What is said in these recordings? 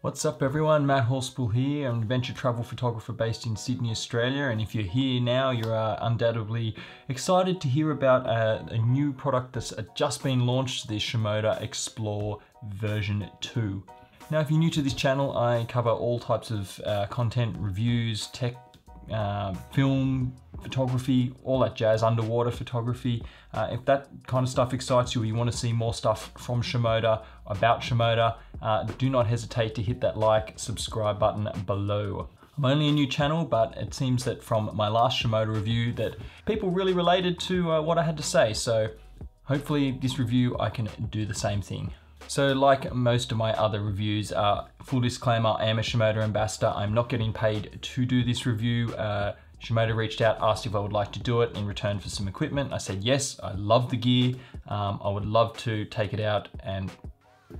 What's up everyone, Matt Horspool here. I'm an adventure travel photographer based in Sydney, Australia. And if you're here now, you're uh, undoubtedly excited to hear about uh, a new product that's uh, just been launched, the Shimoda Explore version 2. Now, if you're new to this channel, I cover all types of uh, content, reviews, tech, uh, film, photography, all that jazz, underwater photography. Uh, if that kind of stuff excites you or you want to see more stuff from Shimoda, about Shimoda, uh, do not hesitate to hit that like, subscribe button below. I'm only a new channel, but it seems that from my last Shimoda review that people really related to uh, what I had to say. So hopefully this review, I can do the same thing. So like most of my other reviews, uh, full disclaimer, I am a Shimoda ambassador. I'm not getting paid to do this review. Uh, Shimoda reached out, asked if I would like to do it in return for some equipment. I said yes, I love the gear. Um, I would love to take it out and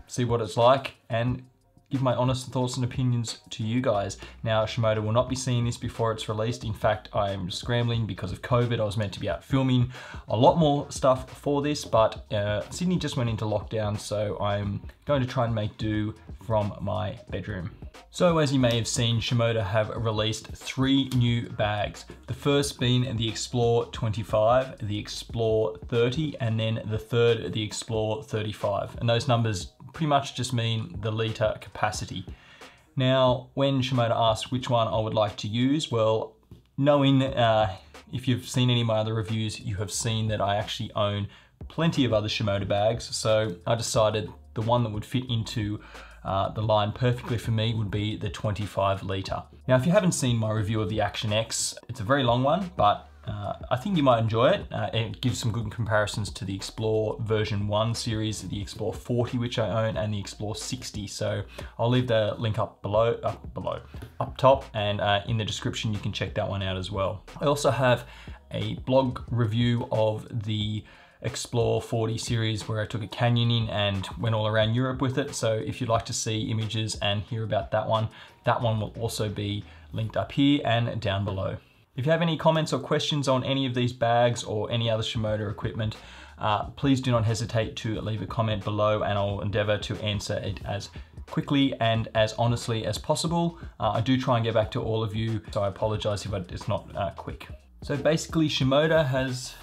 see what it's like and give my honest thoughts and opinions to you guys. Now, Shimoda will not be seeing this before it's released. In fact, I'm scrambling because of COVID. I was meant to be out filming a lot more stuff for this, but uh, Sydney just went into lockdown, so I'm going to try and make do from my bedroom. So as you may have seen, Shimoda have released three new bags. The first being the Explore 25, the Explore 30, and then the third, the Explore 35. And those numbers pretty much just mean the liter capacity. Now, when Shimoda asked which one I would like to use, well, knowing uh, if you've seen any of my other reviews, you have seen that I actually own plenty of other Shimoda bags. So I decided the one that would fit into uh, the line perfectly for me would be the 25 litre. Now, if you haven't seen my review of the Action X, it's a very long one, but uh, I think you might enjoy it. Uh, it gives some good comparisons to the Explore version 1 series, the Explore 40 which I own, and the Explore 60. So I'll leave the link up below, up below, up top, and uh, in the description you can check that one out as well. I also have a blog review of the Explore 40 series where I took a canyoning and went all around Europe with it. So if you'd like to see images and hear about that one, that one will also be linked up here and down below. If you have any comments or questions on any of these bags or any other Shimoda equipment, uh, please do not hesitate to leave a comment below and I'll endeavor to answer it as quickly and as honestly as possible. Uh, I do try and get back to all of you, so I apologize if it's not uh, quick. So basically Shimoda has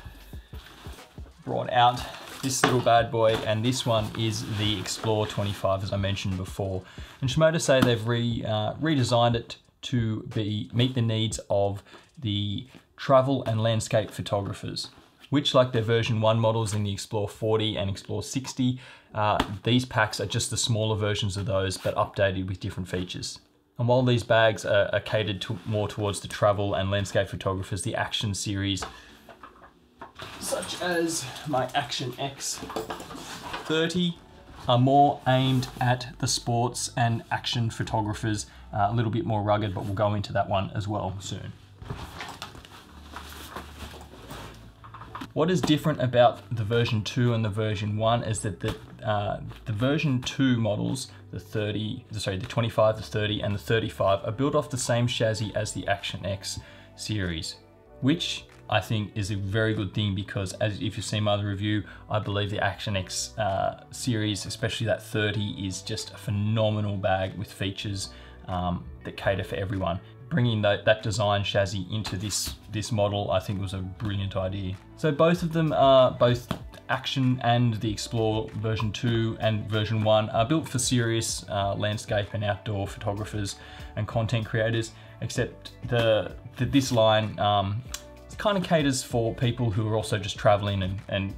brought out this little bad boy and this one is the Explore 25 as I mentioned before. And Shimoda say they've re, uh, redesigned it to be meet the needs of the travel and landscape photographers, which like their version 1 models in the Explore 40 and Explore 60, uh, these packs are just the smaller versions of those but updated with different features. And while these bags are, are catered to more towards the travel and landscape photographers, the Action series, such as my Action X 30, are more aimed at the sports and action photographers, uh, a little bit more rugged, but we'll go into that one as well soon. What is different about the version 2 and the version 1 is that the, uh, the version 2 models, the 30, sorry, the 25, the 30, and the 35 are built off the same chassis as the Action X series, which I think is a very good thing because as if you've seen my other review, I believe the Action X uh, series, especially that 30, is just a phenomenal bag with features um, that cater for everyone bringing that, that design chassis into this, this model, I think was a brilliant idea. So both of them are both Action and the Explore version 2 and version 1 are built for serious uh, landscape and outdoor photographers and content creators, except the, the this line um, kind of caters for people who are also just traveling and, and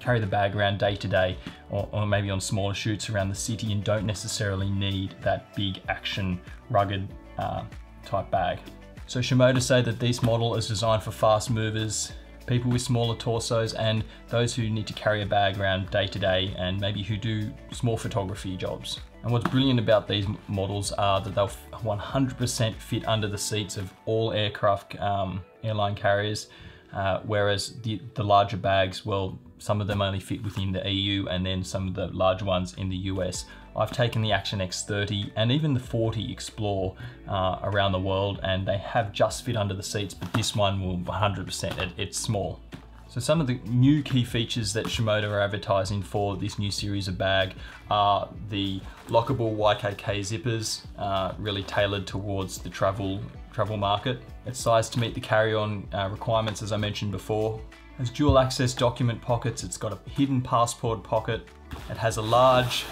carry the bag around day to day or, or, maybe on smaller shoots around the city and don't necessarily need that big action rugged uh, type bag. So Shimoda say that this model is designed for fast movers, people with smaller torsos and those who need to carry a bag around day to day and maybe who do small photography jobs. And what's brilliant about these models are that they'll 100% fit under the seats of all aircraft um, airline carriers, uh, whereas the, the larger bags, well, some of them only fit within the EU and then some of the large ones in the US. I've taken the Action X30 and even the 40 Explore uh, around the world and they have just fit under the seats, but this one will 100%, it, it's small. So some of the new key features that Shimoda are advertising for this new series of bag are the lockable YKK zippers, uh, really tailored towards the travel travel market. It's sized to meet the carry-on uh, requirements as I mentioned before. It has dual access document pockets, it's got a hidden passport pocket, it has a large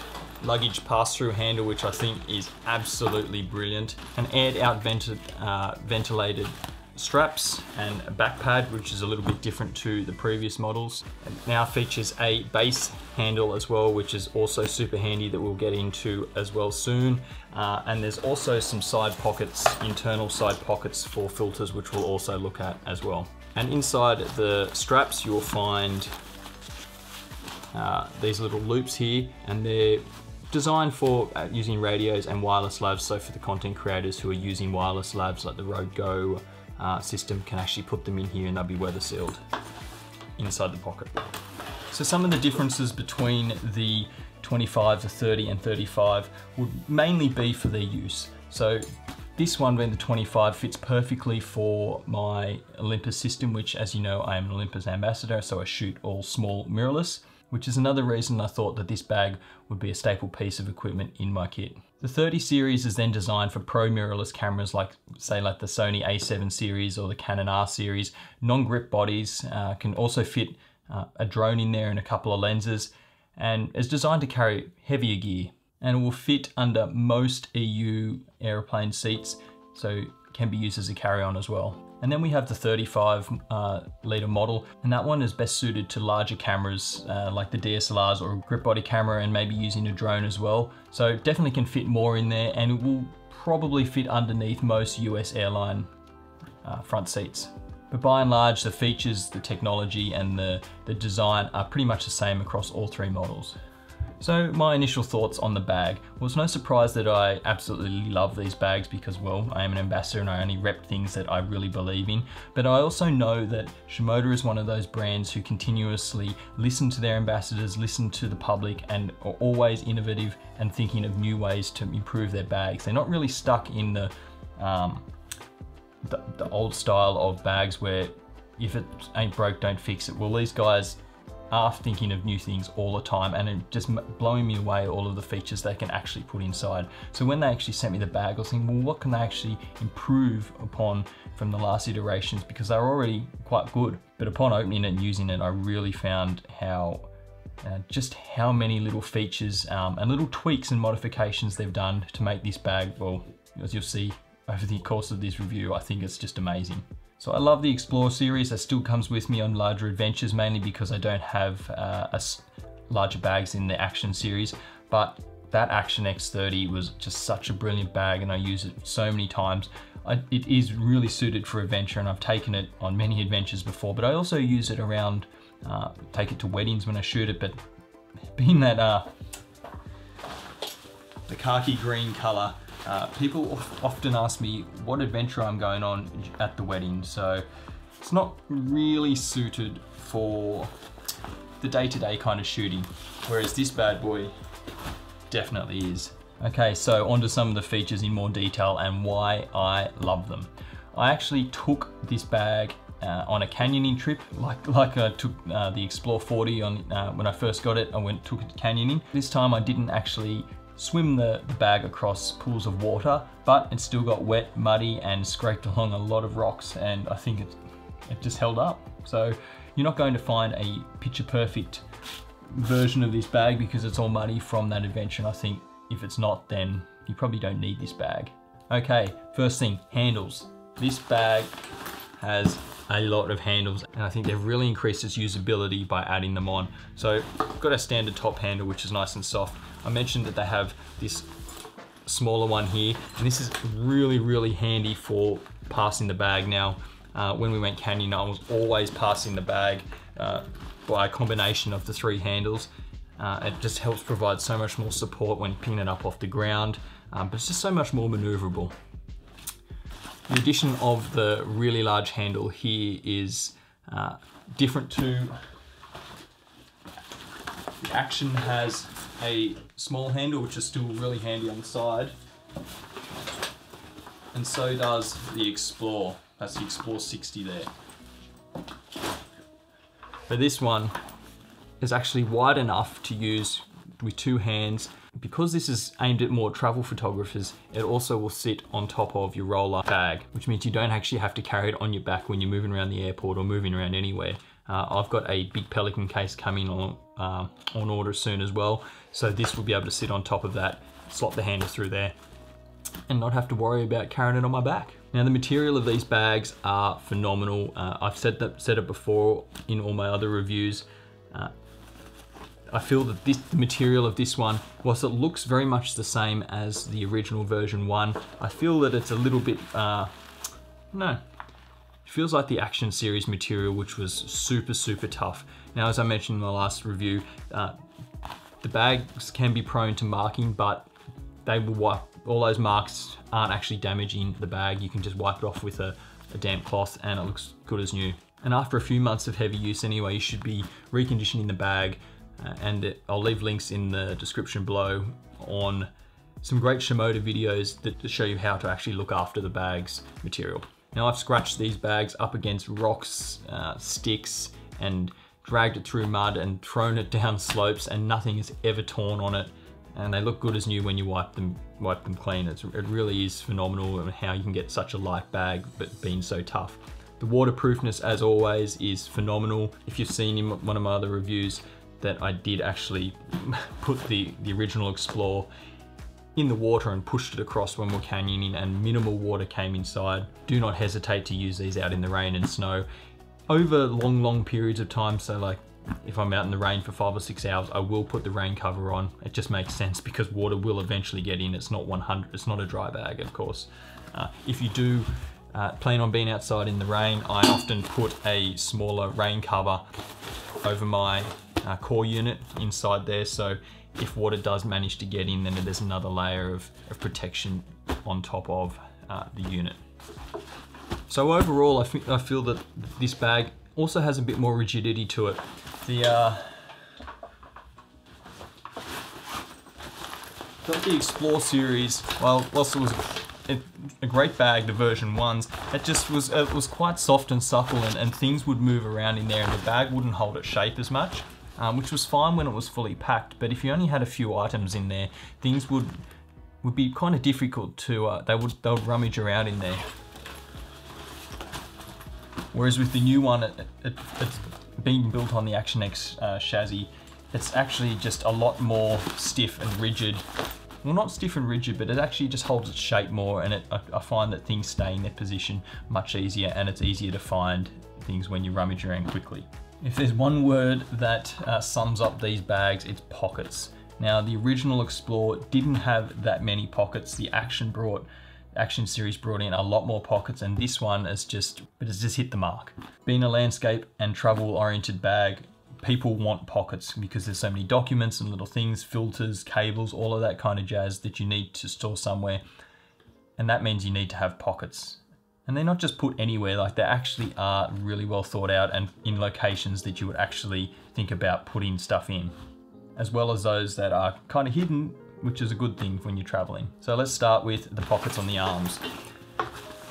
luggage pass-through handle which I think is absolutely brilliant, an aired out vented, uh, ventilated straps and a back pad, which is a little bit different to the previous models. It now features a base handle as well, which is also super handy that we'll get into as well soon. Uh, and there's also some side pockets, internal side pockets for filters, which we'll also look at as well. And inside the straps, you'll find uh, these little loops here, and they're designed for uh, using radios and wireless lavs. So for the content creators who are using wireless lavs like the Rode Go uh, system can actually put them in here and they'll be weather sealed inside the pocket. So some of the differences between the 25, the 30 and 35 would mainly be for their use. So this one, when the 25 fits perfectly for my Olympus system, which as you know, I am an Olympus ambassador, so I shoot all small mirrorless which is another reason I thought that this bag would be a staple piece of equipment in my kit. The 30 series is then designed for pro mirrorless cameras like say like the Sony a7 series or the Canon R series. Non-grip bodies uh, can also fit uh, a drone in there and a couple of lenses and is designed to carry heavier gear and will fit under most EU aeroplane seats so can be used as a carry-on as well. And then we have the 35 uh, litre model, and that one is best suited to larger cameras uh, like the DSLRs or grip body camera and maybe using a drone as well. So definitely can fit more in there and it will probably fit underneath most US airline uh, front seats. But by and large, the features, the technology and the, the design are pretty much the same across all three models. So my initial thoughts on the bag was no surprise that I absolutely love these bags because well, I am an ambassador and I only rep things that I really believe in. But I also know that Shimoda is one of those brands who continuously listen to their ambassadors, listen to the public and are always innovative and thinking of new ways to improve their bags. They're not really stuck in the, um, the, the old style of bags where if it ain't broke, don't fix it. Well, these guys are thinking of new things all the time and it just blowing me away all of the features they can actually put inside. So when they actually sent me the bag, I was thinking, well, what can they actually improve upon from the last iterations because they're already quite good. But upon opening it and using it, I really found how uh, just how many little features um, and little tweaks and modifications they've done to make this bag, well, as you'll see over the course of this review, I think it's just amazing. So I love the Explore series. That still comes with me on larger adventures, mainly because I don't have uh, a larger bags in the Action series. But that Action X30 was just such a brilliant bag and I use it so many times. I, it is really suited for adventure and I've taken it on many adventures before, but I also use it around, uh, take it to weddings when I shoot it, but being that uh, the khaki green color uh, people often ask me what adventure I'm going on at the wedding, so it's not really suited for the day-to-day -day kind of shooting, whereas this bad boy definitely is. Okay, so onto some of the features in more detail and why I love them. I actually took this bag uh, on a canyoning trip, like like I took uh, the Explore 40 on uh, when I first got it. I went took it canyoning. This time I didn't actually swim the, bag across pools of water, but it still got wet, muddy, and scraped along a lot of rocks, and I think it, it just held up. So you're not going to find a picture perfect version of this bag because it's all muddy from that adventure, and I think if it's not, then you probably don't need this bag. Okay, first thing, handles. This bag has a lot of handles and I think they've really increased its usability by adding them on. So got a standard top handle which is nice and soft. I mentioned that they have this smaller one here and this is really really handy for passing the bag now. Uh, when we went canyoning I was always passing the bag uh, by a combination of the three handles. Uh, it just helps provide so much more support when picking it up off the ground, um, but it's just so much more maneuverable. The addition of the really large handle here is uh, different to the Action has a small handle which is still really handy on the side and so does the Explore, that's the Explore 60 there. But this one is actually wide enough to use with two hands. Because this is aimed at more travel photographers, it also will sit on top of your roller bag, which means you don't actually have to carry it on your back when you're moving around the airport or moving around anywhere. Uh, I've got a big Pelican case coming on, uh, on order soon as well. So this will be able to sit on top of that, slot the handle through there, and not have to worry about carrying it on my back. Now the material of these bags are phenomenal. Uh, I've said that said it before in all my other reviews. I feel that this the material of this one, whilst it looks very much the same as the original version one, I feel that it's a little bit, uh, no, it feels like the Action Series material, which was super, super tough. Now, as I mentioned in my last review, uh, the bags can be prone to marking, but they will wipe, all those marks aren't actually damaging the bag. You can just wipe it off with a, a damp cloth and it looks good as new. And after a few months of heavy use anyway, you should be reconditioning the bag uh, and I'll leave links in the description below on some great Shimoda videos that show you how to actually look after the bag's material. Now I've scratched these bags up against rocks, uh, sticks, and dragged it through mud and thrown it down slopes and nothing is ever torn on it. And they look good as new when you wipe them wipe them clean. It's, it really is phenomenal how you can get such a light bag but being so tough. The waterproofness, as always, is phenomenal. If you've seen in one of my other reviews, that I did actually put the, the original Explore in the water and pushed it across when we're canyoning and minimal water came inside. Do not hesitate to use these out in the rain and snow over long, long periods of time. So like if I'm out in the rain for five or six hours, I will put the rain cover on. It just makes sense because water will eventually get in. It's not 100, it's not a dry bag, of course. Uh, if you do uh, plan on being outside in the rain, I often put a smaller rain cover over my uh, core unit inside there. So if water does manage to get in, then there's another layer of, of protection on top of uh, the unit. So overall, I, think I feel that this bag also has a bit more rigidity to it. The uh, the Explore series, well, whilst it was a, a, great bag, the version ones, it just was it was quite soft and supple and, and things would move around in there and the bag wouldn't hold its shape as much um, which was fine when it was fully packed. But if you only had a few items in there, things would would be kind of difficult to, uh, they would they would rummage around in there. Whereas with the new one, it, it, it's being built on the Action X uh, chassis, it's actually just a lot more stiff and rigid. Well, not stiff and rigid, but it actually just holds its shape more and it, I, I find that things stay in their position much easier and it's easier to find things when you rummage around quickly. If there's one word that uh, sums up these bags, it's pockets. Now, the original Explore didn't have that many pockets. The Action brought Action series brought in a lot more pockets and this one is just, it has just hit the mark. Being a landscape and travel oriented bag, people want pockets because there's so many documents and little things, filters, cables, all of that kind of jazz that you need to store somewhere. And that means you need to have pockets. And they're not just put anywhere, like they actually are really well thought out and in locations that you would actually think about putting stuff in, as well as those that are kind of hidden, which is a good thing when you're traveling. So let's start with the pockets on the arms.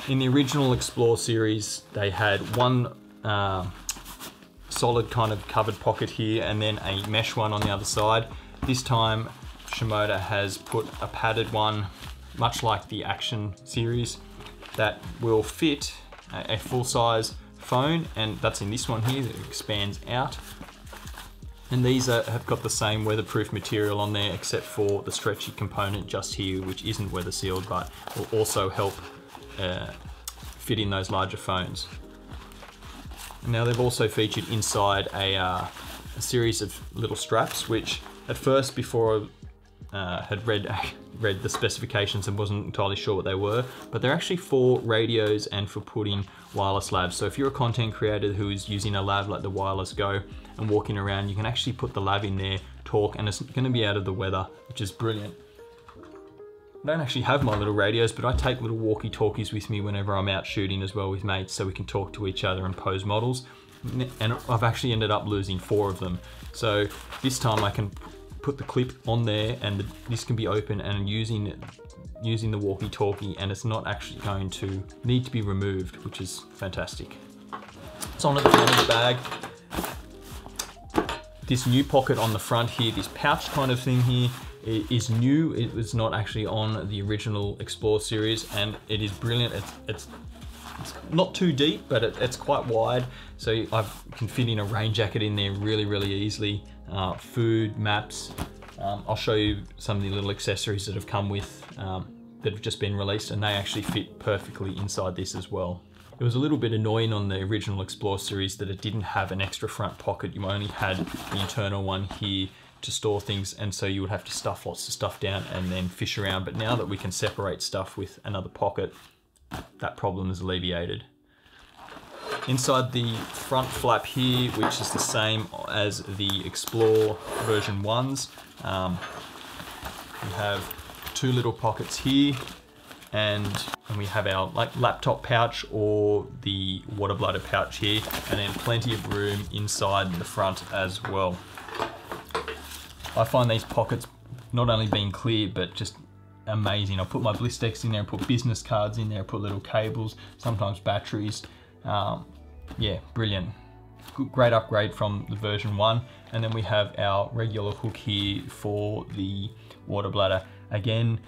In the original Explore series, they had one uh, solid kind of covered pocket here and then a mesh one on the other side. This time, Shimoda has put a padded one, much like the Action series, that will fit a, full-size phone and that's in this one here that expands out and these are, have got the same weatherproof material on there except for the stretchy component just here which isn't weather sealed but will also help uh, fit in those larger phones. Now they've also featured inside a, uh, a, series of little straps which at first before uh, had read read the specifications and wasn't entirely sure what they were, but they're actually for radios and for putting wireless lavs. So if you're a content creator who is using a lav like the Wireless Go and walking around, you can actually put the lav in there, talk, and it's gonna be out of the weather, which is brilliant. I don't actually have my little radios, but I take little walkie-talkies with me whenever I'm out shooting as well with mates so we can talk to each other and pose models. And I've actually ended up losing four of them. So this time I can put the clip on there and this can be open and using using the walkie-talkie and it's not actually going to need to be removed, which is fantastic. It's on at the front of the bag. this new pocket on the front here, this pouch kind of thing here, is new. It was not actually on the original Explore series and it is brilliant. It's, it's, it's not too deep, but it, it's quite wide. So I can fit in a rain jacket in there really, really easily. Uh, food, maps. Um, I'll show you some of the little accessories that have come with um, that have just been released and they actually fit perfectly inside this as well. It was a little bit annoying on the original Explore series that it didn't have an extra front pocket. You only had the internal one here to store things and so you would have to stuff lots of stuff down and then fish around. But now that we can separate stuff with another pocket, that problem is alleviated. Inside the front flap here, which is the same as the Explore version 1s, um, we have two little pockets here and, and we have our like laptop pouch or the water bladder pouch here and then plenty of room inside the front as well. I find these pockets not only being clear but just amazing. I put my Blistex in there, put business cards in there, put little cables, sometimes batteries. Um, yeah, brilliant. Great upgrade from the version 1. And then we have our regular hook here for the water bladder. Again,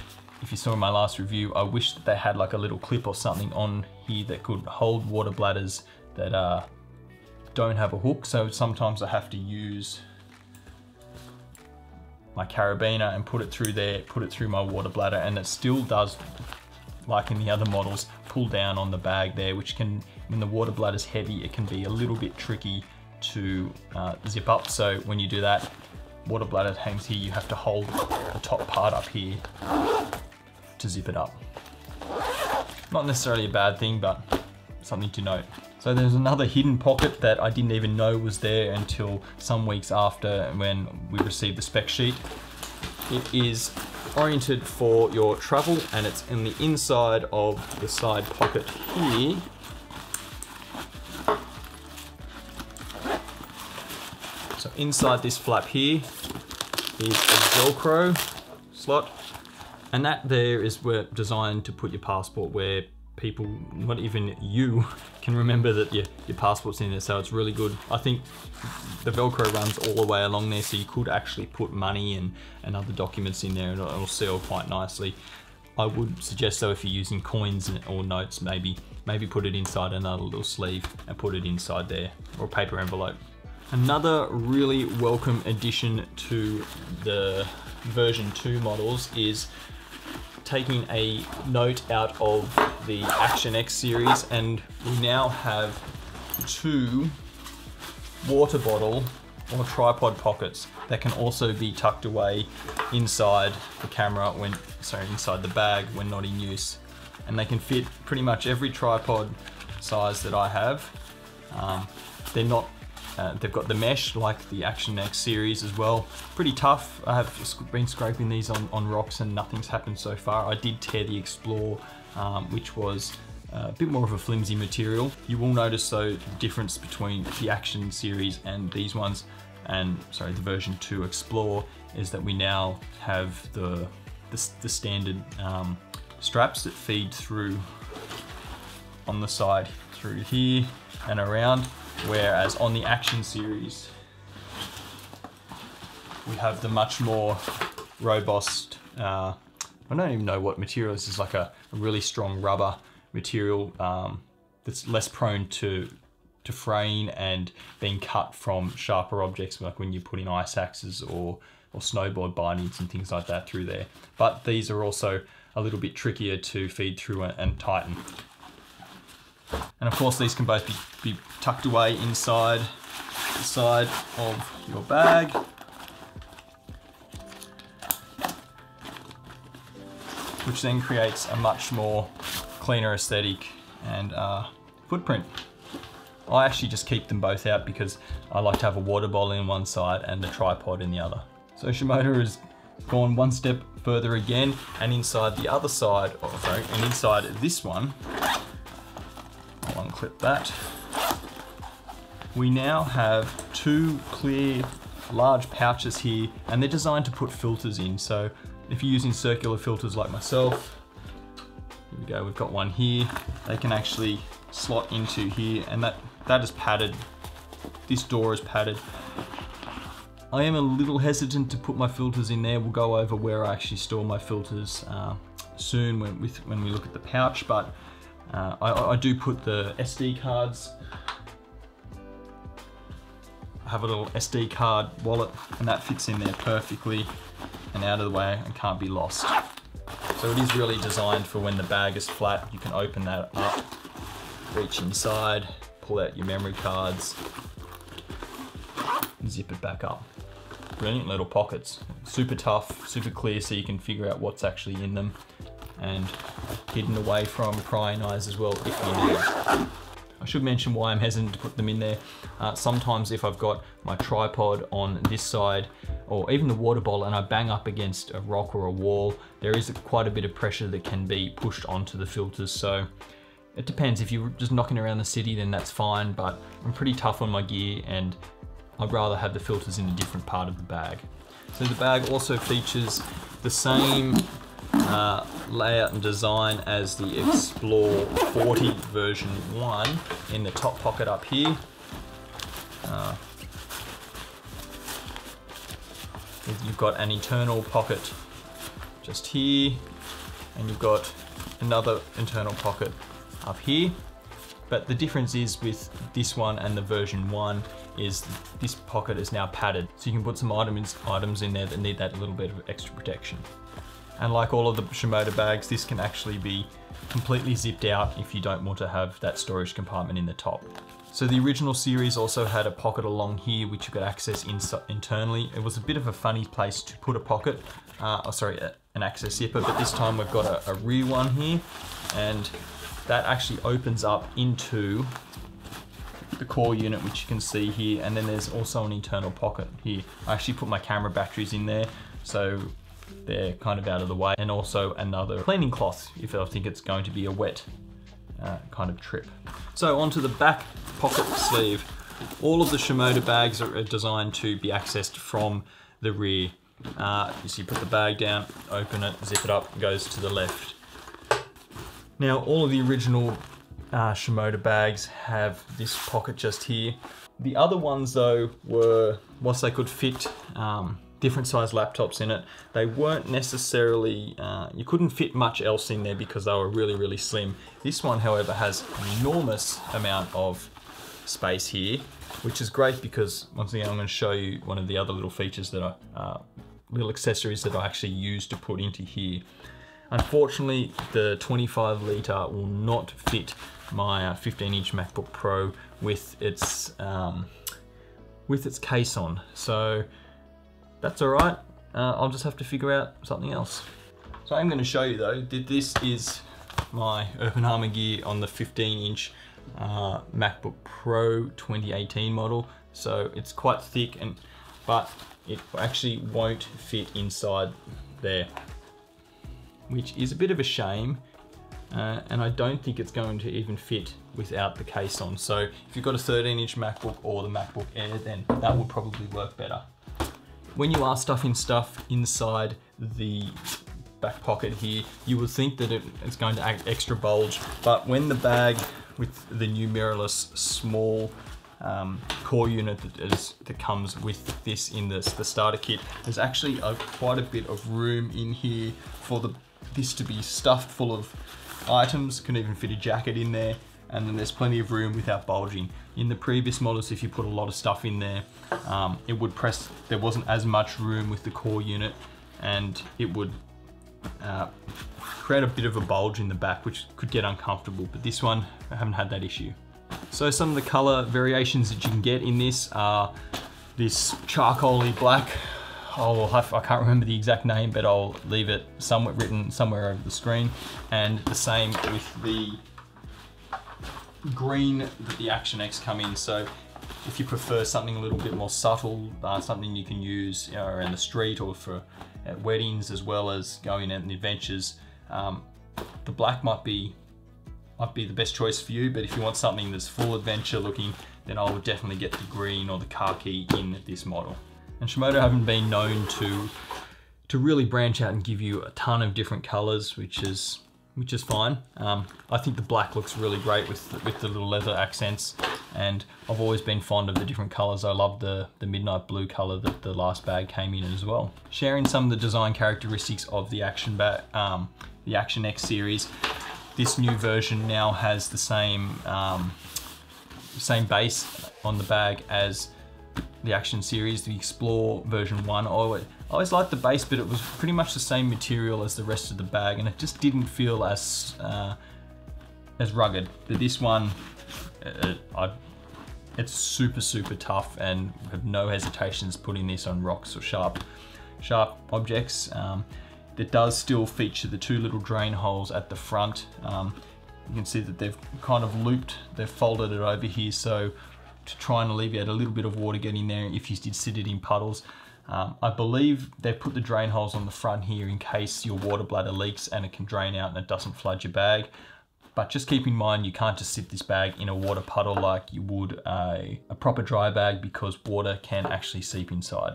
if you saw my last review, I wish that they had like a little clip or something on here that could hold water bladders that uh, don't have a hook. So sometimes I have to use my carabiner and put it through there, put it through my water bladder, and it still does, like in the other models, pull down on the bag there, which can, when the water bladder is heavy, it can be a little bit tricky to uh, zip up. So when you do that, water bladder hangs here, you have to hold the top part up here to zip it up. Not necessarily a bad thing, but something to note. So there's another hidden pocket that I didn't even know was there until some weeks after when we received the spec sheet. It is oriented for your travel and it's in the inside of the side pocket here. So inside this flap here is a Velcro slot and that there is where designed to put your passport where people, not even you, can remember that your, your passport's in there. So it's really good. I think the Velcro runs all the way along there. So you could actually put money and, and other documents in there and it'll seal quite nicely. I would suggest though if you're using coins or notes, maybe maybe put it inside another little sleeve and put it inside there or a paper envelope. Another really welcome addition to the version 2 models is taking a note out of the Action X series and we now have two water bottle or tripod pockets that can also be tucked away inside the camera when, sorry, inside the bag when not in use. And they can fit pretty much every tripod size that I have. Um, they're not uh, they've got the mesh like the Action X series as well. Pretty tough. I have been scraping these on, on rocks and nothing's happened so far. I did tear the Explore, um, which was a bit more of a flimsy material. You will notice though the difference between the Action series and these ones, and sorry, the version 2 Explore, is that we now have the, the, the standard um, straps that feed through on the side through here and around Whereas on the action series, we have the much more robust, uh, I don't even know what material this is, like a, a really strong rubber material um, that's less prone to to fraying and being cut from sharper objects, like when you put in ice axes or, or snowboard bindings and things like that through there. But these are also a little bit trickier to feed through and, and tighten. And of course these can both be, be tucked away inside the side of your bag. Which then creates a much more cleaner aesthetic and uh, footprint. I actually just keep them both out because I like to have a water bottle in one side and a tripod in the other. So Shimoda has gone one step further again and inside the other side, oh, sorry, and inside this one, unclip that. We now have two clear large pouches here and they're designed to put filters in. So if you're using circular filters like myself, here we go, we've got one here. They can actually slot into here and that, that is padded. This door is padded. I am a little hesitant to put my filters in there. We'll go over where I actually store my filters uh, soon when, with, when we look at the pouch, but uh, I, I, do put the SD cards. I have a little SD card wallet and that fits in there perfectly and out of the way and can't be lost. So it is really designed for when the bag is flat, you can open that up, reach inside, pull out your memory cards, zip it back up. Brilliant little pockets. Super tough, super clear so you can figure out what's actually in them and hidden away from prying eyes as well if you need. I should mention why I'm hesitant to put them in there. Uh, sometimes if I've got my tripod on this side or even the water bottle and I bang up against a rock or a wall, there is quite a bit of pressure that can be pushed onto the filters. So it depends. If you're just knocking around the city, then that's fine, but I'm pretty tough on my gear and I'd rather have the filters in a different part of the bag. So the bag also features the same uh, layout and design as the Explore 40 version 1 in the top pocket up here. Uh, you've got an internal pocket just here and you've got another internal pocket up here but the difference is with this one and the version 1 is this pocket is now padded so you can put some items, items in there that need that little bit of extra protection. And like all of the Shimoda bags, this can actually be completely zipped out if you don't want to have that storage compartment in the top. So the original series also had a pocket along here which you could access in internally. It was a bit of a funny place to put a pocket, uh, oh sorry, an access zipper, but this time we've got a, a rear one here and that actually opens up into the core unit which you can see here and then there's also an internal pocket here. I actually put my camera batteries in there so they're kind of out of the way and also another cleaning cloth if I think it's going to be a wet uh, kind of trip. So onto the back pocket sleeve. All of the Shimoda bags are designed to be accessed from the rear. Uh, so you put the bag down, open it, zip it up, goes to the left. Now all of the original uh, Shimoda bags have this pocket just here. The other ones though were, whilst they could fit um, different size laptops in it. They weren't necessarily, uh, you couldn't fit much else in there because they were really, really slim. This one, however, has enormous amount of space here, which is great because, once again, I'm gonna show you one of the other little features that I, uh, little accessories that I actually use to put into here. Unfortunately, the 25 litre will not fit my uh, 15 inch MacBook Pro with its um, with its case on. So that's all right. Uh, I'll just have to figure out something else. So I'm going to show you though that this is my Urban Armor gear on the 15 inch uh, MacBook Pro 2018 model. So it's quite thick and but it actually won't fit inside there, which is a bit of a shame. Uh, and I don't think it's going to even fit without the case on. So if you've got a 13 inch MacBook or the MacBook Air, then that would probably work better. When you are stuffing stuff inside the back pocket here, you would think that it, it's going to act extra bulge, but when the bag with the new mirrorless small um, core unit that, is, that comes with this in this, the starter kit, there's actually a, quite a bit of room in here for the this to be stuffed full of items, can even fit a jacket in there, and then there's plenty of room without bulging. In the previous models, if you put a lot of stuff in there, um, it would press, there wasn't as much room with the core unit and it would uh, create a bit of a bulge in the back, which could get uncomfortable, but this one, I haven't had that issue. So some of the color variations that you can get in this are this charcoaly black, I'll I can't remember the exact name, but I'll leave it somewhere written somewhere over the screen. And the same with the green that the Action X come in. So if you prefer something a little bit more subtle, uh, something you can use you know, around the street or for at weddings as well as going out in adventures, um, the black might be might be the best choice for you, but if you want something that's full adventure looking, then I would definitely get the green or the khaki in this model. And Shimoda haven't been known to to really branch out and give you a ton of different colors, which is which is fine. Um, I think the black looks really great with the, with the little leather accents and I've always been fond of the different colors. I love the, the midnight blue color that the last bag came in as well. Sharing some of the design characteristics of the Action, bag, um, the Action X series, this new version now has the same, um, same base on the bag as the Action series, the Explore version 1. I always liked the base, but it was pretty much the same material as the rest of the bag, and it just didn't feel as uh, as rugged. But this one, it, I, it's super, super tough, and have no hesitations putting this on rocks or sharp, sharp objects. Um, it does still feature the two little drain holes at the front. Um, you can see that they've kind of looped, they've folded it over here, so to try and alleviate a little bit of water getting there if you did sit it in puddles. Um, I believe they've put the drain holes on the front here in case your water bladder leaks and it can drain out and it doesn't flood your bag. But just keep in mind you can't just sit this bag in a water puddle like you would a, a proper dry bag because water can actually seep inside.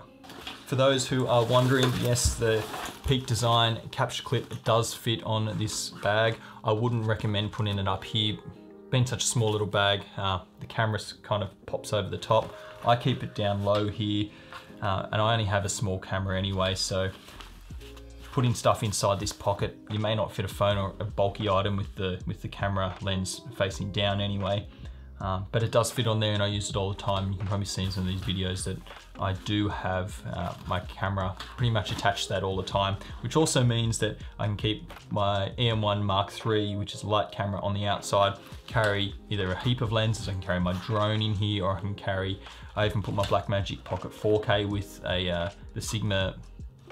For those who are wondering, yes, the Peak Design capture clip does fit on this bag. I wouldn't recommend putting it up here being such a small little bag, uh, the camera kind of pops over the top. I keep it down low here, uh, and I only have a small camera anyway, so putting stuff inside this pocket, you may not fit a phone or a bulky item with the, with the camera lens facing down anyway. Um, but it does fit on there and I use it all the time. You can probably see in some of these videos that I do have uh, my camera pretty much attached to that all the time, which also means that I can keep my EM1 Mark III, which is a light camera on the outside, carry either a heap of lenses, I can carry my drone in here, or I can carry, I even put my Blackmagic Pocket 4K with a uh, the Sigma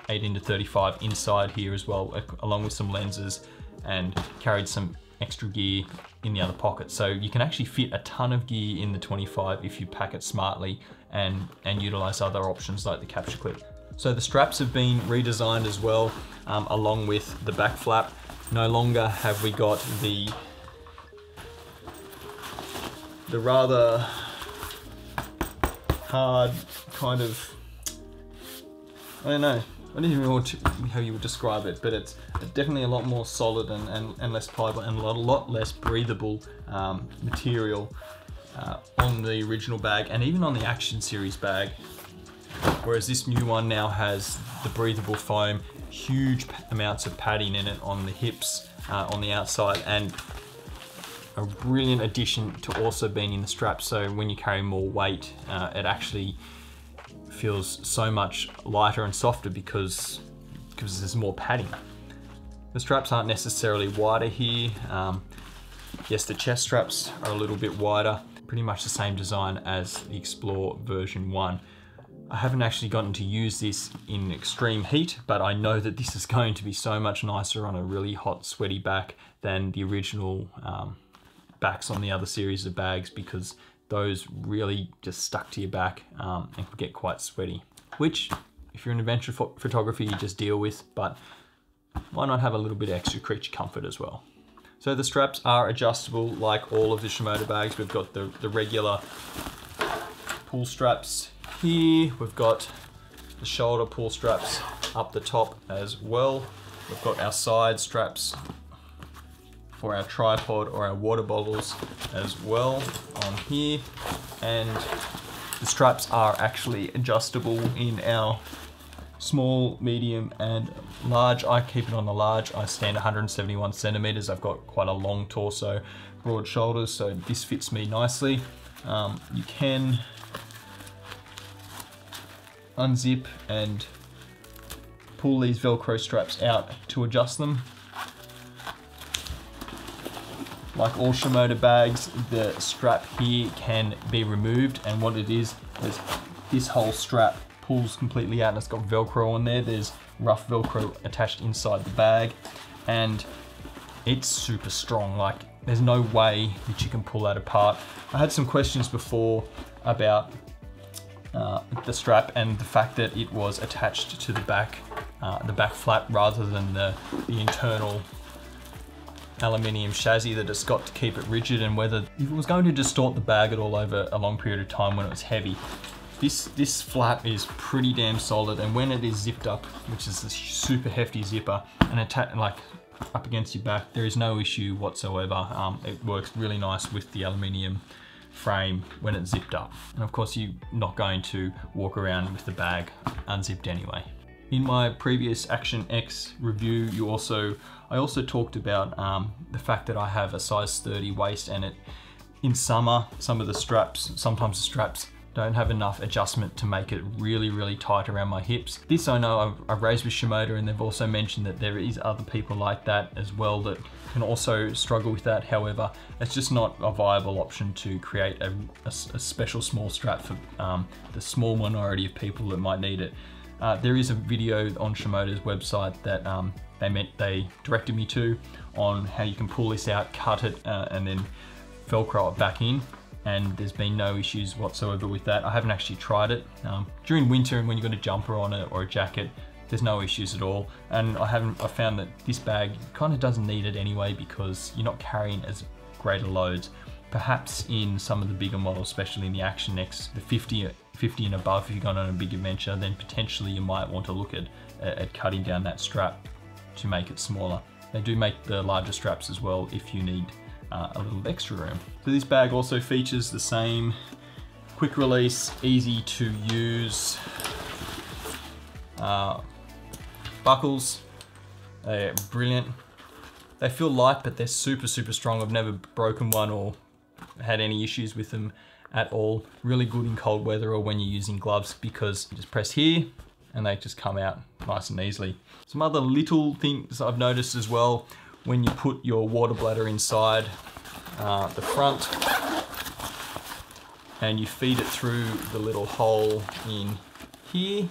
18 to 35 inside here as well, along with some lenses, and carried some extra gear in the other pocket. So you can actually fit a ton of gear in the 25 if you pack it smartly and, and utilize other options like the capture clip. So the straps have been redesigned as well, um, along with the back flap. No longer have we got the, the rather hard kind of, I don't know, I don't even know how you would describe it, but it's definitely a lot more solid and, and, and less pliable and a lot, a lot less breathable um, material uh, on the original bag and even on the Action Series bag. Whereas this new one now has the breathable foam, huge amounts of padding in it on the hips, uh, on the outside, and a brilliant addition to also being in the strap. So when you carry more weight, uh, it actually feels so much lighter and softer because, because there's more padding. The straps aren't necessarily wider here. Um, yes, the chest straps are a little bit wider, pretty much the same design as the Explore version 1. I haven't actually gotten to use this in extreme heat, but I know that this is going to be so much nicer on a really hot, sweaty back than the original um, backs on the other series of bags because those really just stuck to your back um, and could get quite sweaty, which if you're an adventure ph photography, you just deal with, but why not have a little bit extra creature comfort as well? So the straps are adjustable like all of the Shimoda bags. We've got the, the regular pull straps here. We've got the shoulder pull straps up the top as well. We've got our side straps for our tripod or our water bottles as well on here. And the straps are actually adjustable in our small, medium, and large. I keep it on the large. I stand 171 centimeters. I've got quite a long torso, broad shoulders, so this fits me nicely. Um, you can unzip and pull these Velcro straps out to adjust them. Like all Shimoda bags, the strap here can be removed and what it is, is this whole strap pulls completely out and it's got Velcro on there. There's rough Velcro attached inside the bag and it's super strong. Like there's no way that you can pull that apart. I had some questions before about uh, the strap and the fact that it was attached to the back, uh, the back flap rather than the, the internal aluminium chassis that it's got to keep it rigid and whether if it was going to distort the bag at all over a long period of time when it was heavy. This, this flap is pretty damn solid and when it is zipped up, which is a super hefty zipper, and atta like up against your back. There is no issue whatsoever. Um, it works really nice with the aluminium frame when it's zipped up. And of course you're not going to walk around with the bag unzipped anyway. In my previous Action X review, you also I also talked about um, the fact that I have a size 30 waist and it in summer, some of the straps, sometimes the straps don't have enough adjustment to make it really, really tight around my hips. This I know I've, I've, raised with Shimoda and they've also mentioned that there is other people like that as well that can also struggle with that. However, it's just not a viable option to create a, a, a special small strap for um, the small minority of people that might need it. Uh, there is a video on Shimoda's website that um, they meant they directed me to on how you can pull this out, cut it, uh, and then Velcro it back in and there's been no issues whatsoever with that. I haven't actually tried it. Um, during winter and when you've got a jumper on it or a jacket, there's no issues at all. And I haven't, I found that this bag kind of doesn't need it anyway because you're not carrying as greater loads. Perhaps in some of the bigger models, especially in the Action X, the 50, 50 and above, if you're going on a big adventure, then potentially you might want to look at, at cutting down that strap to make it smaller. They do make the larger straps as well if you need uh, a little extra room. So this bag also features the same quick release, easy to use uh, buckles. They're brilliant. They feel light, but they're super, super strong. I've never broken one or had any issues with them at all. Really good in cold weather or when you're using gloves because you just press here and they just come out nice and easily. Some other little things I've noticed as well when you put your water bladder inside uh, the front and you feed it through the little hole in here.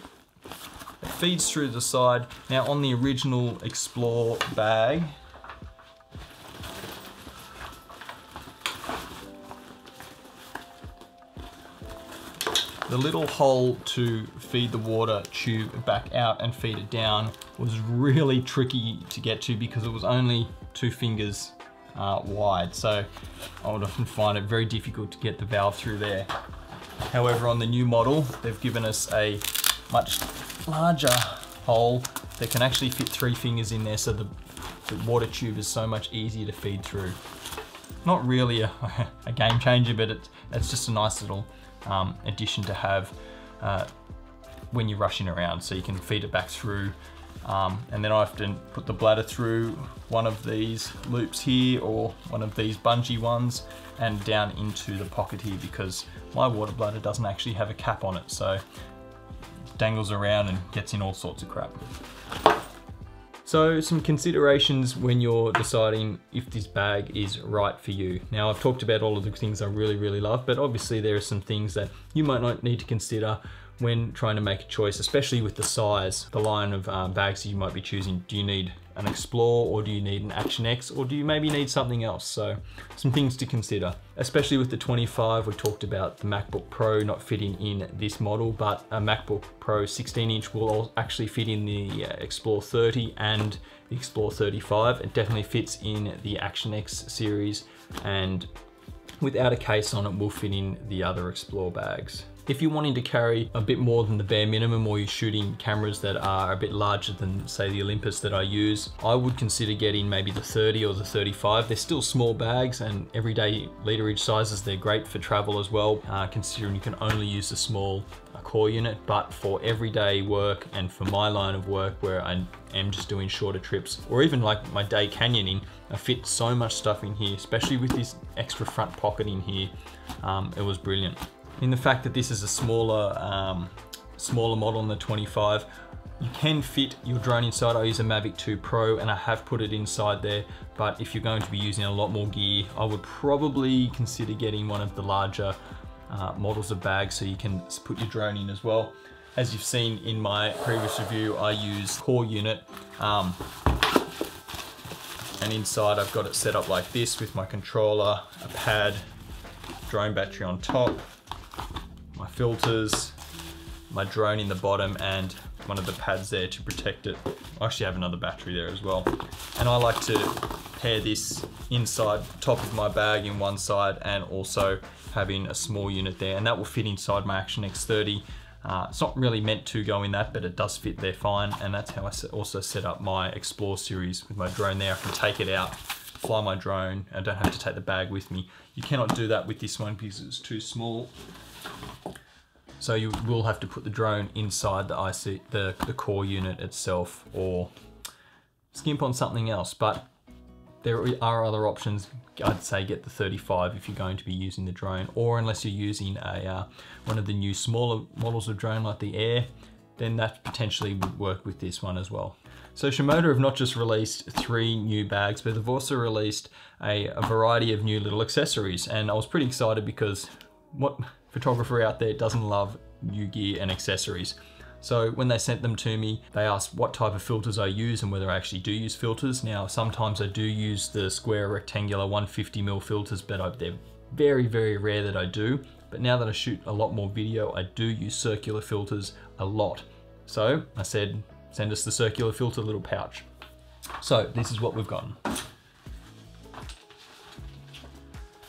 It feeds through the side. Now on the original Explore bag, The little hole to feed the water tube back out and feed it down was really tricky to get to because it was only two fingers uh, wide. So I would often find it very difficult to get the valve through there. However, on the new model, they've given us a much larger hole that can actually fit three fingers in there so the, the water tube is so much easier to feed through. Not really a, a game changer, but it's, it's just a nice little um, addition to have uh, when you're rushing around. So you can feed it back through um, and then I often put the bladder through one of these loops here or one of these bungee ones and down into the pocket here because my water bladder doesn't actually have a cap on it. So dangles around and gets in all sorts of crap. So some considerations when you're deciding if this bag is right for you. Now I've talked about all of the things I really, really love, but obviously there are some things that you might not need to consider when trying to make a choice, especially with the size, the line of um, bags you might be choosing. Do you need an Explore or do you need an Action X or do you maybe need something else? So some things to consider, especially with the 25, we talked about the MacBook Pro not fitting in this model, but a MacBook Pro 16 inch will actually fit in the uh, Explore 30 and the Explore 35. It definitely fits in the Action X series and without a case on it will fit in the other Explore bags. If you're wanting to carry a bit more than the bare minimum or you're shooting cameras that are a bit larger than say the Olympus that I use, I would consider getting maybe the 30 or the 35. They're still small bags and everyday literage sizes, they're great for travel as well, uh, considering you can only use the small core unit, but for everyday work and for my line of work where I am just doing shorter trips or even like my day canyoning, I fit so much stuff in here, especially with this extra front pocket in here. Um, it was brilliant in the fact that this is a smaller, um, smaller model than the 25, you can fit your drone inside. I use a Mavic 2 Pro and I have put it inside there, but if you're going to be using a lot more gear, I would probably consider getting one of the larger uh, models of bags so you can put your drone in as well. As you've seen in my previous review, I use core unit. Um, and inside I've got it set up like this with my controller, a pad, drone battery on top, my filters, my drone in the bottom and one of the pads there to protect it. I actually have another battery there as well. And I like to pair this inside top of my bag in one side and also having a small unit there and that will fit inside my Action X30 Uh, it's not really meant to go in that, but it does fit there fine. And that's how I also set up my Explore series with my drone there. I can take it out, fly my drone. I don't have to take the bag with me. You cannot do that with this one because it's too small. So you will have to put the drone inside the IC, the, the core unit itself or skimp on something else. But there are other options. I'd say get the 35 if you're going to be using the drone or unless you're using a uh, one of the new smaller models of drone like the Air, then that potentially would work with this one as well. So Shimoda have not just released three new bags, but they've also released a, a variety of new little accessories. And I was pretty excited because what photographer out there doesn't love new gear and accessories. So when they sent them to me, they asked what type of filters I use and whether I actually do use filters. Now, sometimes I do use the square rectangular 150mm filters, but they're very, very rare that I do. But now that I shoot a lot more video, I do use circular filters a lot. So I said, send us the circular filter little pouch. So this is what we've gotten.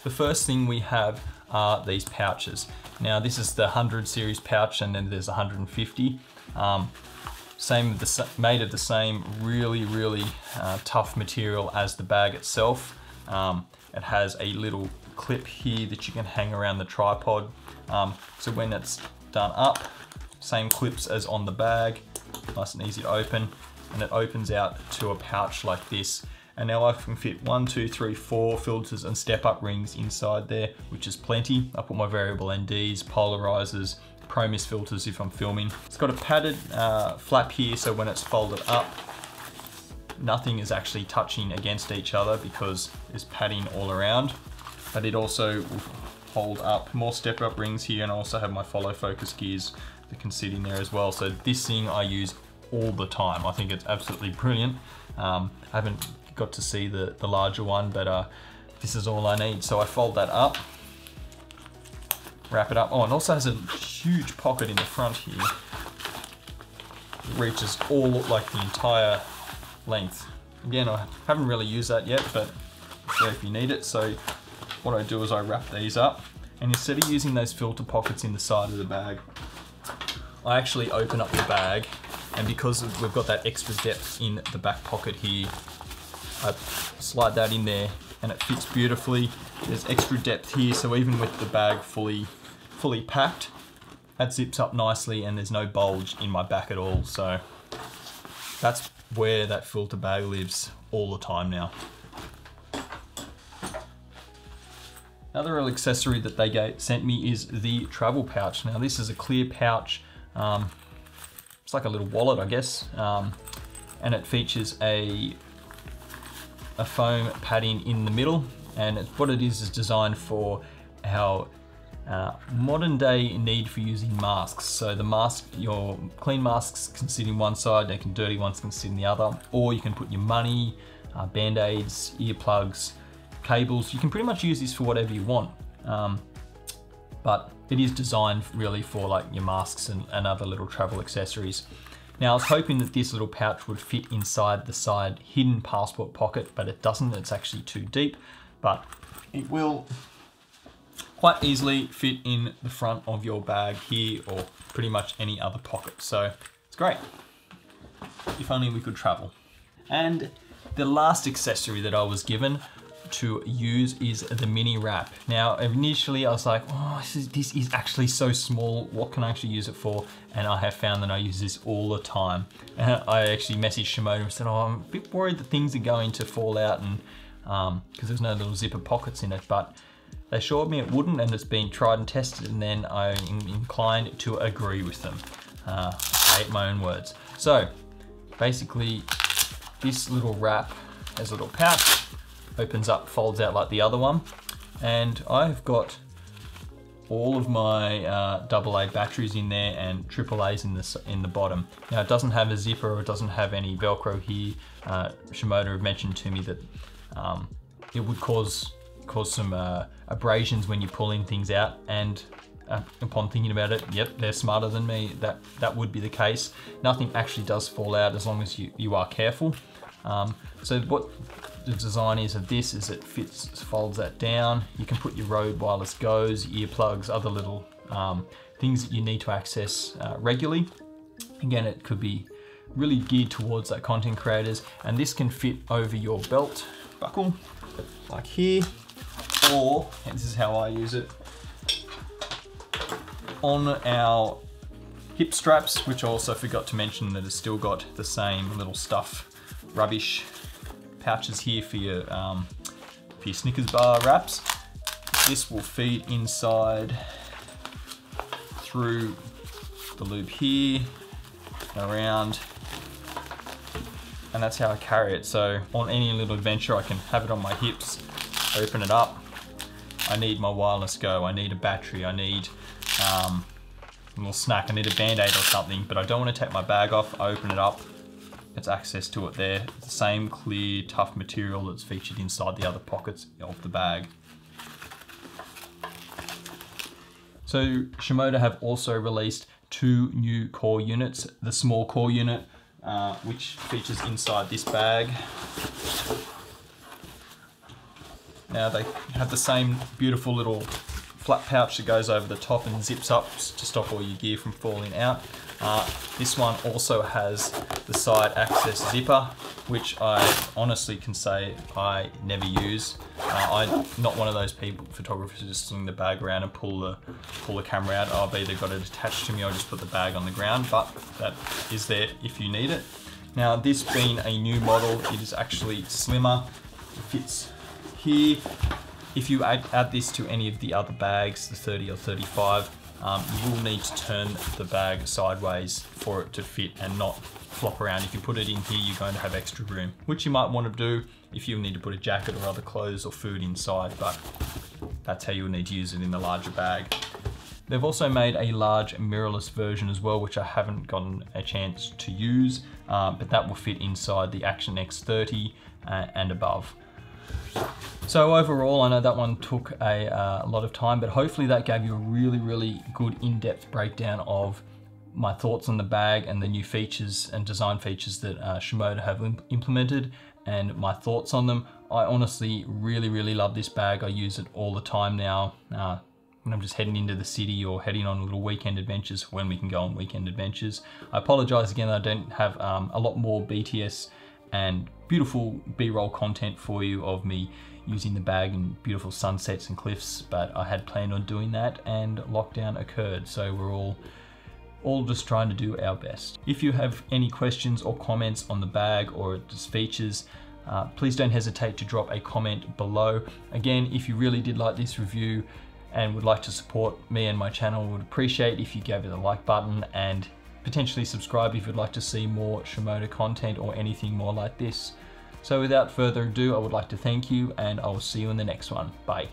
The first thing we have are these pouches. Now this is the 100 series pouch and then there's 150. Um, same, the, made of the same really, really uh, tough material as the bag itself. Um, it has a little clip here that you can hang around the tripod. Um, so when it's done up, same clips as on the bag, nice and easy to open, and it opens out to a pouch like this. And now I can fit one, two, three, four filters and step-up rings inside there, which is plenty. I put my variable NDs, polarizers, ProMist filters if I'm filming. It's got a padded uh, flap here, so when it's folded up, nothing is actually touching against each other because there's padding all around. But it also will hold up more step-up rings here and I also have my follow focus gears that can sit in there as well. So this thing I use all the time. I think it's absolutely brilliant. Um, I haven't got to see the, the larger one, but uh, this is all I need. So I fold that up, wrap it up. Oh, and also has a huge pocket in the front here. It reaches all like the entire length. Again, I haven't really used that yet, but if you need it. So what I do is I wrap these up and instead of using those filter pockets in the side of the bag, I actually open up the bag and because we've got that extra depth in the back pocket here, I slide that in there and it fits beautifully. There's extra depth here, so even with the bag fully, fully packed, that zips up nicely and there's no bulge in my back at all. So that's where that filter bag lives all the time now. Another little accessory that they gave, sent me is the travel pouch. Now this is a clear pouch. Um, it's like a little wallet, I guess. Um, and it features a a foam padding in the middle and what it is is designed for our uh, modern day need for using masks. So the mask, your clean masks can sit in one side, they can dirty ones can sit in the other, or you can put your money, uh, band-aids, earplugs, cables. You can pretty much use this for whatever you want. Um, but it is designed really for like your masks and, and other little travel accessories. Now I was hoping that this little pouch would fit inside the side hidden passport pocket, but it doesn't, it's actually too deep, but it will quite easily fit in the front of your bag here or pretty much any other pocket. So it's great. If only we could travel. And the last accessory that I was given to use is the mini wrap. Now, initially I was like, oh, this is, this is, actually so small. What can I actually use it for? And I have found that I use this all the time. And I actually messaged Shimoda and said, oh, I'm a bit worried that things are going to fall out and because um, there's no little zipper pockets in it, but they assured me it wouldn't and it's been tried and tested and then I'm inclined to agree with them. Uh, I ate my own words. So basically this little wrap has a little pouch opens up, folds out like the other one. And I've got all of my uh, AA batteries in there and AAA's in the, in the bottom. Now it doesn't have a zipper or it doesn't have any Velcro here. Uh, Shimoda have mentioned to me that um, it would cause cause some uh, abrasions when you're pulling things out and uh, upon thinking about it, yep, they're smarter than me. That that would be the case. Nothing actually does fall out as long as you, you are careful. Um, so what the design is of this is it fits, folds that down. You can put your Rode wireless goes, earplugs, other little um, things that you need to access uh, regularly. Again, it could be really geared towards that content creators and this can fit over your belt buckle like here or this is how I use it on our hip straps which I also forgot to mention that it's still got the same little stuff rubbish pouches here for your um, for your Snickers bar wraps. This will feed inside through the loop here around. And that's how I carry it. So on any little adventure, I can have it on my hips, open it up. I need my wireless go, I need a battery, I need um, a little snack, I need a band-aid or something, but I don't want to take my bag off, I open it up, it's access to it there. It's the same clear, tough material that's featured inside the other pockets of the bag. So Shimoda have also released two new core units. The small core unit uh, which features inside this bag. Now they have the same beautiful little flat pouch that goes over the top and zips up to stop all your gear from falling out. Uh, this one also has the side access zipper, which I honestly can say I never use. Uh, I'm not one of those people, photographers, who just swing the bag around and pull the pull the camera out. I've either got it attached to me or just put the bag on the ground, but that is there if you need it. Now, this being a new model, it is actually slimmer. It fits here. If you add, add this to any of the other bags, the 30 or 35, um, you will need to turn the bag sideways for it to fit and not flop around. If you put it in here, you're going to have extra room, which you might want to do if you need to put a jacket or other clothes or food inside, but that's how you'll need to use it in the larger bag. They've also made a large mirrorless version as well, which I haven't gotten a chance to use, uh, but that will fit inside the Action X30 uh, and above. So overall, I know that one took a, uh, lot of time, but hopefully that gave you a really, really good in-depth breakdown of my thoughts on the bag and the new features and design features that uh, Shimoda have implemented and my thoughts on them. I honestly really, really love this bag. I use it all the time now uh, when I'm just heading into the city or heading on little weekend adventures when we can go on weekend adventures. I apologize again, I don't have um, a lot more BTS and beautiful B-roll content for you of me using the bag in beautiful sunsets and cliffs, but I had planned on doing that and lockdown occurred, so we're all all just trying to do our best. If you have any questions or comments on the bag or its features, uh, please don't hesitate to drop a comment below. Again, if you really did like this review and would like to support me and my channel, would appreciate if you gave it a like button and potentially subscribe if you'd like to see more Shimoda content or anything more like this. So without further ado, I would like to thank you and I will see you in the next one. Bye.